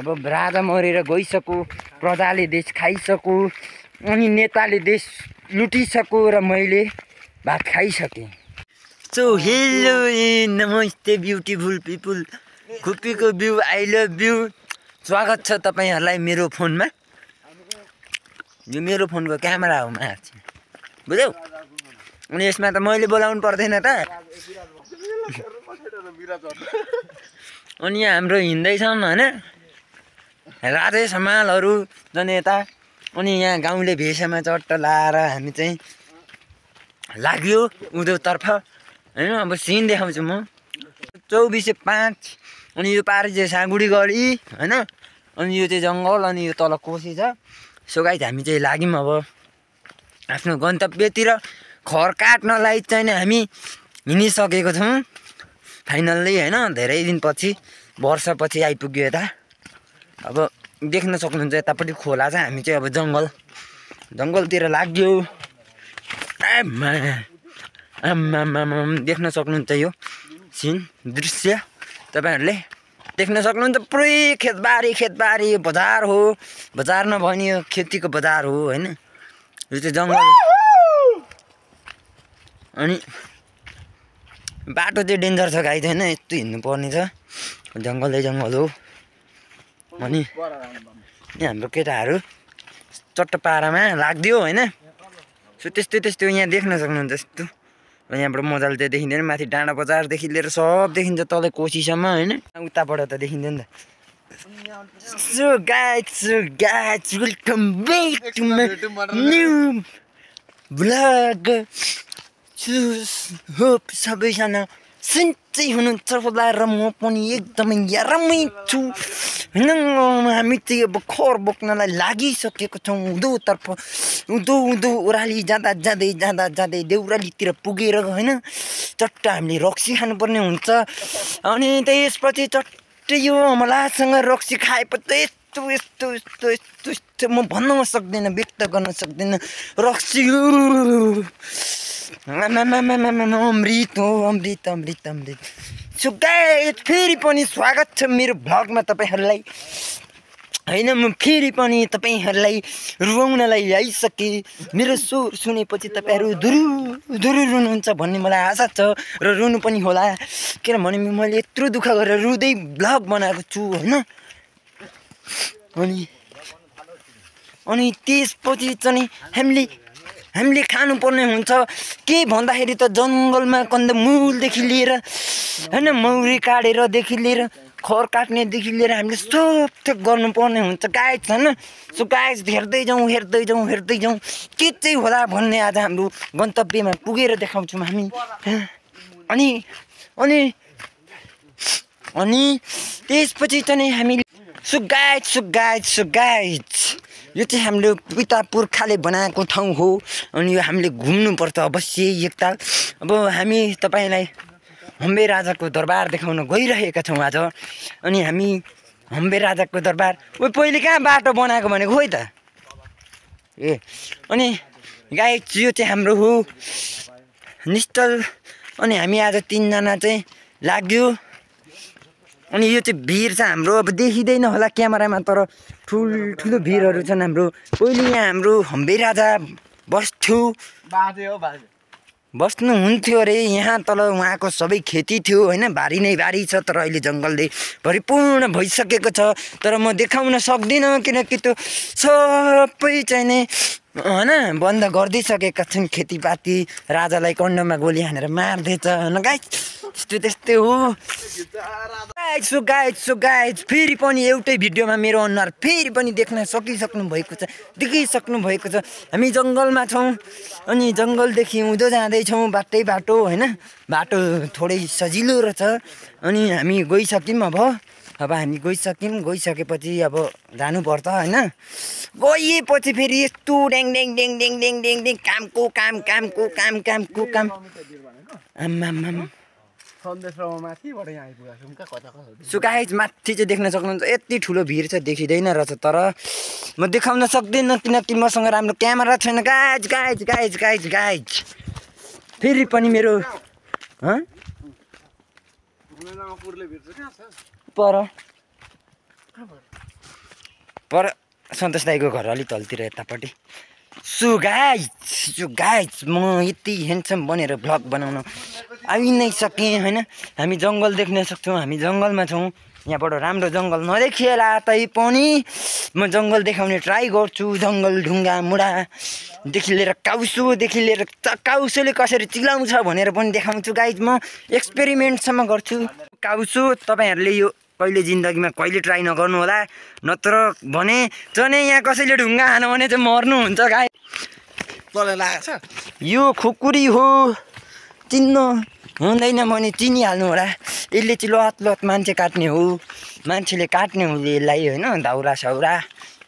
अब राजा मरेर गइसक्यो प्रजाले देश खाइसक्यो अनि नेताले देश लुटिसक्यो र मैले भात खाइसकेँ। सो हेलो ए नमस्ते ब्युटिफुल पिपुल खुप्पीको बिउ आई लभ यु स्वागत छ तपाईँहरूलाई मेरो फोनमा। यो मेरो फोनको क्यामेरा हो मार्छ बुझ्यौ? अनि यसमा त मैले बोलाउनु पर्दैन त। अनि यहाँ हाम्रो हिँड्दैछौँ होइन? राधे समालहरू जनता अनि यहाँ गाउँले भेषमा चट्ट लाएर हामी चाहिँ लाग्यो उँधोतर्फ होइन अब सिन देखाउँछु म। चौबिसे पाँच अनि यो पारि चाहिँ साँगुडी गढी होइन? अनि यो चाहिँ जङ्गल अनि यो तल कोसी छ। सो गाइज हामी चाहिँ लाग्यौँ अब आफ्नो गन्तव्यतिर। खर काट्नलाई चाहिँ हामी हिँडिसकेको छौँ। फाइनल्ली होइन धेरै दिनपछि वर्षपछि आइपुग्यो यता। अब देख्न सक्नुहुन्छ यतापट्टि खोला छ हामी चाहिँ अब जङ्गल जङ्गलतिर लाग्यो। आमा देख्न सक्नुहुन्छ यो सिन दृश्य। तपाईँहरूले देख्न सक्नुहुन्छ पुरै खेतबारी खेतबारी बजार हो। बजार नभए नि यो खेतीको बजार हो होइन? यो चाहिँ जङ्गल। अनि बाटो चाहिँ डेन्जर छ गाई छैन यस्तो हिँड्नु पर्ने छ। जङ्गलै जङ्गल हो। अनि यहाँ हाम्रो केटाहरू चट्ट पारामा लाग्दियो होइन। सो त्यस्तै त्यस्तै यहाँ देख्न सक्नुहुन्छ यस्तो। यहाँबाट मजाले चाहिँ देखिँदैन माथि डाँडा बजारदेखि लिएर सब देखिन्छ तल कोसीसम्म होइन। उताबाट त देखिँदैन त। So so welcome back to hope सबैजना सन्चै हुनुहुन्छ होला र म पनि एकदमै आरामै छु। हामी चाहिँ अब खर बोक्नलाई लागिसकेको छौँ उँधोतर्फ उँधो उँधो ओह्राली जाँदा जाँदै जाँदा जाँदै देउरालीतिर पुगेर होइन चट्ट हामीले रक्सी खानुपर्ने हुन्छ अनि त्यसपछि चट्ट यो हमलासँग रक्सी खाएपछि यस्तो यस्तो यस्तो यस्तो यस्तो म भन्न सक्दिनँ व्यक्त गर्न सक्दिनँ रक्सी अमृत हो अमृत अमृत अमृत सो गाइस फेरि पनि स्वागत छ मेरो भ्लगमा तपाईँहरूलाई। होइन म फेरि पनि तपाईँहरूलाई रुवाउनलाई ल्याइसकेँ मेरो स्वर सुनेपछि तपाईँहरू धुरु धुरु रुनुहुन्छ भन्ने मलाई आशा छ र रुनु पनि होला। किनभने मैले यत्रो दुःख गरेर रुँदै भ्लग बनाएको छु होइन? अनि अनि त्यसपछि चाहिँ हामीले हामीले खानुपर्ने हुन्छ। के भन्दाखेरि त जङ्गलमा कन्दमूलदेखि लिएर होइन मौरी काटेरदेखि लिएर खर काट्नेदेखि लिएर हामीले सब थोक गर्नुपर्ने हुन्छ। गाइज होइन सो गाइज हेर्दै जाउँ हेर्दै जाउँ हेर्दै जाउँ। के चाहिँ होला भन्ने आज हाम्रो गन्तव्यमा पुगेर देखाउँछौँ हामी। अनि अनि अनि त्यसपछि चाहिँ हामीले so guys so guys so guys यो चाहिँ हाम्रो पिता पुर्खाले बनाएको ठाउँ हो। अनि यो हामीले घुम्नुपर्छ अवश्य एकताल अब हामी तपाईँलाई हम्बे राजाको दरबार देखाउन गइरहेका छौँ आज। अनि हामी हम्बे राजाको दरबार ओ पहिले कहाँ बाटो बनाएको भनेको खोइ त? ए अनि गाई यो चाहिँ हाम्रो हो। निश्चल अनि हामी आज तिनजना चाहिँ लाग्यो। अनि यो चाहिँ भिर छ हाम्रो अब देखिँदैन होला क्यामेरामा तर ठुल्ठुलो भिरहरू छन् हाम्रो। पहिले यहाँ हाम्रो हम्बे राजा बस्थ्यो। बाजे हो बाजे। बस्नुहुन्थ्यो अरे यहाँ तल उहाँको सबै खेती थियो होइन? भारी नै भारी छ तर अहिले जङ्गलले भरिपूर्ण भइसकेको छ। तर म देखाउन सक्दिनँ किनकि त्यो सबै चाहिँ नै होइन? बन्द गरिदिइसकेका छन्। खेतीपाती राजालाई कन्डोमा गोली हानेर मार्दैछ होइन? गाई त्यस्तो त्यस्तै हो। Guys so guys so guys फेरि पनि एउटै भिडियोमा मेरो अनुहार फेरि पनि देख्न सकिसक्नु भएको छ देखिसक्नु भएको छ। हामी जङ्गलमा छौँ अनि जङ्गलदेखि उँधो जाँदैछौँ बाटै बाटो होइन? बाटो थोरै सजिलो रहेछ अनि हामी गइसक्यौँ अब। अब हामी गइसक्यौँ गइसकेपछि अब जानुपर्छ होइन? गइएपछि फेरि यस्तो ड्याङ ड्याङ ड्याङ ड्याङ ड्याङ ड्याङ कामको काम कामको काम कामको काम सन्देशमा माथिबाट माथि चाहिँ देख्न सक्नुहुन्छ यति ठुलो भिड छ देखिँदैन रहेछ तर म देखाउन सक्दिनँ किनकि मसँग राम्रो क्यामेरा छैन। Guys guys guys guys guys फेरि पनि मेरो पर पर सन्तोष दाईको घर अलिक तलतिर यतापट्टि। सु गाइज सु गाइज म यति ह्यान्डसम बनेर भ्लग बनाउन आइ नै सकेँ होइन? हामी जङ्गल देख्न सक्छौँ हामी जङ्गलमा छौँ। यहाँबाट राम्रो जङ्गल नदेखिएला तैपनि म जङ्गल देखाउने ट्राई गर्छु जङ्गल ढुङ्गा मुढादेखि लिएर काउसोदेखि लिएर काउसोले कसरी चिलाउँछ भनेर पनि देखाउँछु गाइज म एक्सपेरिमेन्टसम्म गर्छु। काउसो तपाईँहरूले यो कहिले जिन्दगीमा कहिले ट्राई नगर्नु होला? नत्र भने जने यहाँ कसैले ढुङ्गा हान भने चाहिँ मर्नुहुन्छ गाई। तँलाई लागेको छ। यो खुकुरी हो। चिन्न हुँदैन भने चिनिहाल्नु होला। यसले चाहिँ लत लत मान्छे काट्ने हो। मान्छेले काट्ने हो यसलाई होइन दाउरा साउरा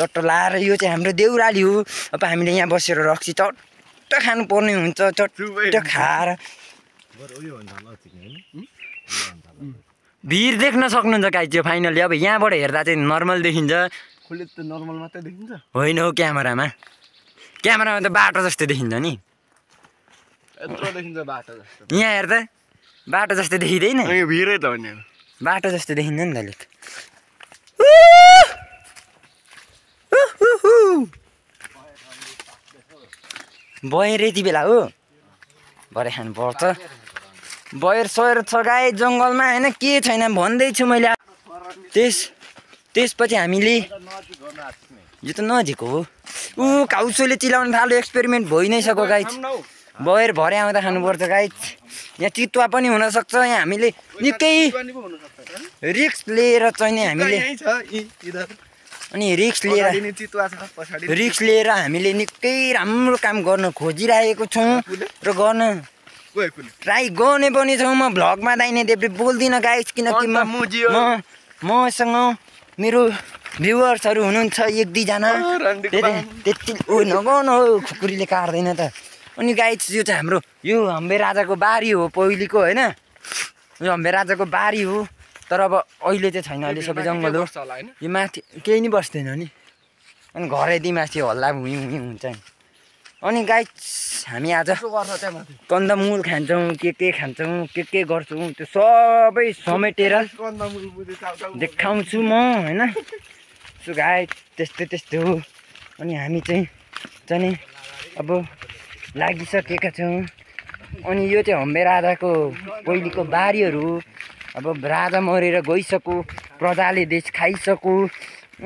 चट्ट लाएर यो चाहिँ हाम्रो देउराली हो। अब हामीले यहाँ बसेर रक्सी चट्ट खानुपर्ने हुन्छ चट्ट खाएर। भिर देख्न सक्नुहुन्छ गाई त्यो फाइनली अब यहाँबाट हेर्दा चाहिँ नर्मल देखिन्छ। खुले त नर्मल मात्रै देखिन्छ। होइन हौ क्यामेरामा। क्यामेरामा त बाटो जस्तो देखिन्छ नि। यत्रो देखिन्छ बाटो जस्तो। यहाँ हेर्दा बाटो जस्तो देखिँदैन। भिरै त हो बाटो जस्तो देखिन्छ नि त अलिक। बयर यति बेला हो। भरे खानुपर्छ। बयर सयर छ गाई जङ्गलमा होइन? के छैन भन्दैछु मैले। त्यस त्यसपछि हामीले यो त नजिक हो। ऊ काउसोले चिलाउनु थाल्यो एक्सपेरिमेन्ट भइ नै सक्यो गाई बयर भरे आउँदा खानुपर्छ गाई यहाँ चितुवा पनि हुनसक्छ यहाँ हामीले निकै रिक्स लिएर चाहिँ नि हामीले अनि रिक्स लिएर रिक्स लिएर हामीले निकै राम्रो काम गर्न खोजिरहेको छौँ र गर्न ट्राई गर्ने पनि छौँ म भ्लगमा दाइने देब्रे बोल्दिनँ गाइस किनकि म मसँग मेरो भ्युवर्सहरू हुनुहुन्छ एक दुईजना त्यति ओ नगर्नु हौ खुकुरीले काट्दैन त। अनि गाइस यो चाहिँ हाम्रो यो हम्बे राजाको बारी हो पहिलेको होइन? यो हम्बे राजाको बारी हो। तर अब अहिले चाहिँ छैन अहिले सबै जङ्गल हो। यो माथि केही नि बस्दैन नि। अनि घरैदी माथि हल्ला भुइँ भुइँ हुन्छ नि। अनि गाई हामी आज कन्दमूल खान्छौँ के के खान्छौँ के के गर्छौँ त्यो सबै समेटेर देखाउँछु म होइन? सो गाई त्यस्तो त्यस्तो हो। अनि हामी चाहिँ चाहिँ अब लागिसकेका छौँ। अनि यो चाहिँ हम्बे राजाको पहिलेको बारीहरू अब राजा मरेर गइसक्यो प्रजाले देश खाइसक्यो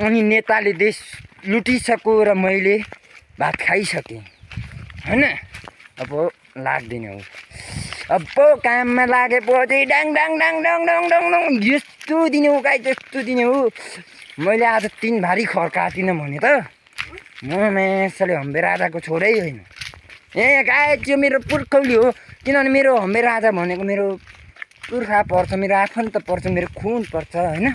अनि नेताले देश लुटिसक्यो र मैले भात खाइसकेँ। होइन? अब लाग्दैन हो। अब काममा लागेपछि डाङ डाङ डाङ डाङ डाङ डाङ डाङ यस्तो दिने हो गाई त्यस्तो दिने हो। मैले आज तिन भारी खर्कातिनँ भने त म मेसले हम्बे राजाको छोरै होइन। ए गाई त्यो मेरो पुर्खौली हो। किनभने मेरो हम्बे राजा भनेको मेरो पुर्खा पर्छ मेरो आफन्त पर्छ मेरो खुन पर्छ होइन?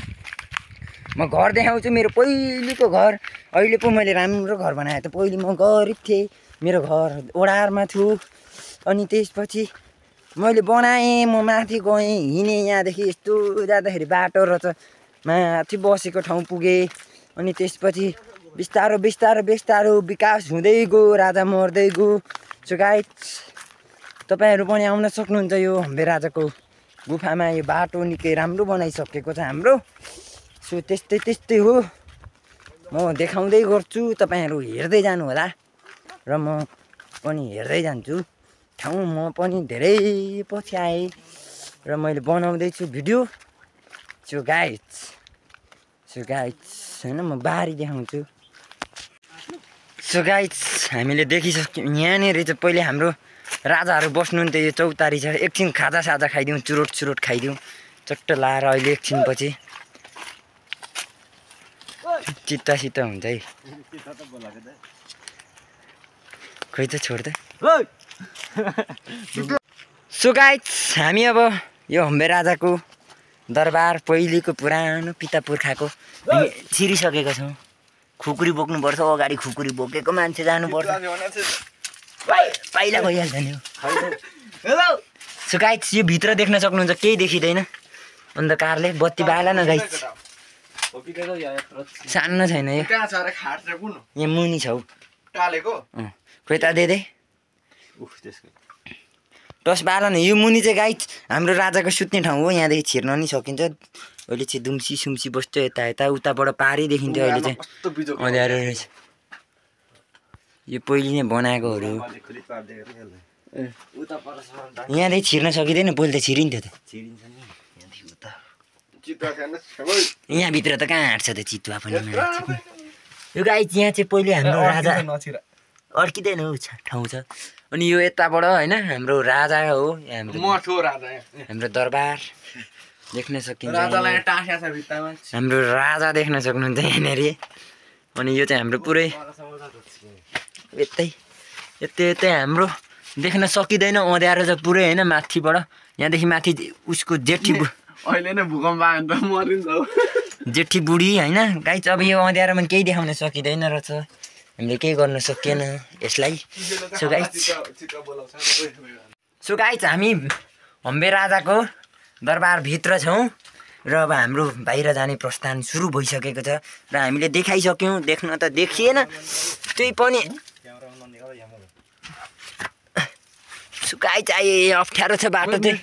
म घर देखाउँछु मेरो पहिलेको घर। अहिले पो मैले राम्रो घर बनाएँ त पहिले म गरिब थिएँ। मेरो घर ओडारमा थियो। अनि त्यसपछि मैले बनाएँ म माथि गएँ हिँडेँ यहाँदेखि यस्तो जाँदाखेरि बाटो रहेछ माथि बसेको ठाउँ पुगेँ। अनि त्यसपछि बिस्तारो बिस्तारो बिस्तारो विकास हुँदै गयो राजा मर्दै गयो। सो गाइड तपाईँहरू पनि आउन सक्नुहुन्छ यो हम्बे राजाको गुफामा। यो बाटो निकै राम्रो बनाइसकेको छ हाम्रो। सो त्यस्तै त्यस्तै हो। म देखाउँदै गर्छु तपाईँहरू हेर्दै जानु होला र म पनि हेर्दै जान्छु। ठाउँ म पनि धेरै पछि आएँ र मैले बनाउँदैछु video. So guys so guys होइन म बारी देखाउँछु। सो गाइड्स हामीले देखिसक्यौँ। यहाँनिर चाहिँ पहिले हाम्रो राजाहरू बस्नुहुन्थ्यो। यो चौतारी छ। एकछिन खाजा साजा खाइदिउँ चुरोट चुरोट खाइदिउँ। चट्ट लाएर अहिले एकछिनपछि चित्ता सित्ता हुन्छ है। खोइ त छोड्दै। सो गाइड्स हामी अब यो हम्बे राजाको दरबार पहिलेको पुरानो पिता पुर्खाको छिरिसकेका छौँ। खुकुरी बोक्नुपर्छ अगाडि खुकुरी बोकेको मान्छे जानुपर्छ। पाइला गइहाल्छ नि सो यो भित्र देख्न सक्नुहुन्छ केही देखिँदैन। अन्धकारले बत्ती बाला न गाइड्स सानो छैन यो? यहाँ मुनि छौ टालेको? खोइ त दे दे। उफ त्यसको। टस बाला न। यो मुनि चाहिँ गाइड हाम्रो राजाको सुत्ने ठाउँ हो। यहाँदेखि छिर्न नि सकिन्छ। अहिले चाहिँ दुम्सी सुम्सी बस्छ यता यता। उताबाट पारै देखिन्थ्यो अहिले चाहिँ। अँध्यारो रहेछ। यो पहिले नै बनाएकोहरू। यहाँदेखि छिर्न सकिँदैन। पहिले त छिरिन्थ्यो त। यहाँभित्र त कहाँ आँट्छ त चितुवा पनि। यो गाई यहाँ चाहिँ पहिले हाम्रो राजा नछिरा। अड्किँदैन हौ छ ठाउँ छ। अनि यो यताबाट होइन हाम्रो राजा हो हाम्रो दरबार। देख्न सकिन्छ हाम्रो राजा देख्न सक्नुहुन्छ यहाँनिर। अनि यो चाहिँ हाम्रो पुरै यतै यतै यतै हाम्रो देख्न सकिँदैन। अँध्यारो छ पुरै होइन माथिबाट। यहाँदेखि माथि उसको जेठी अहिले नै भूकम्प आयो भने त मरिन्छ। जेठी बुढी होइन। गाई चाहिँ अब यो अँध्यारोमा केही देखाउन सकिँदैन रहेछ। हामीले केही गर्न सकिएन यसलाई सो ओइ। सो गाई हामी हम्बे राजाको दरबारभित्र छौँ र अब हाम्रो बाहिर जाने प्रस्थान सुरु भइसकेको छ र हामीले देखाइसक्यौँ देख्न त देखिएन। त्यही पनि सो गाई चाहिँ अप्ठ्यारो छ बाटो चाहिँ।